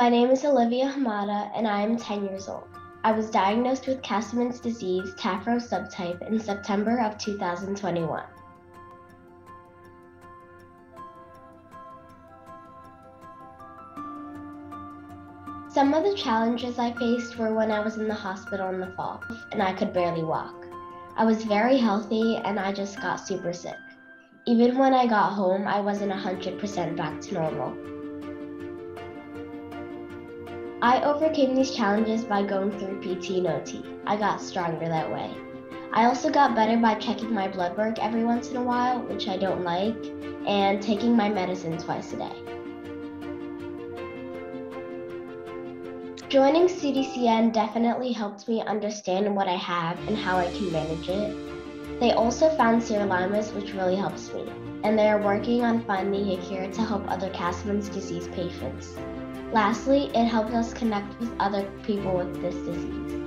My name is Olivia Hamada, and I am 10 years old. I was diagnosed with Castleman's disease, Tafro subtype, in September of 2021. Some of the challenges I faced were when I was in the hospital in the fall and I could barely walk. I was very healthy and I just got super sick. Even when I got home, I wasn't 100% back to normal. I overcame these challenges by going through PT and OT. I got stronger that way. I also got better by checking my blood work every once in a while, which I don't like, and taking my medicine twice a day. Joining CDCN definitely helped me understand what I have and how I can manage it. They also found sirolimus, which really helps me, and they are working on finding a cure to help other Castleman's disease patients. Lastly, it helps us connect with other people with this disease.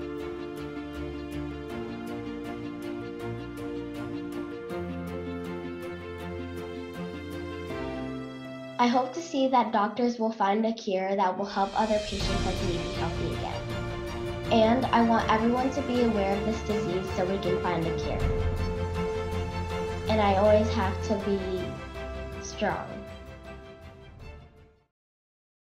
I hope to see that doctors will find a cure that will help other patients like me be healthy again. And I want everyone to be aware of this disease so we can find a cure. And I always have to be strong.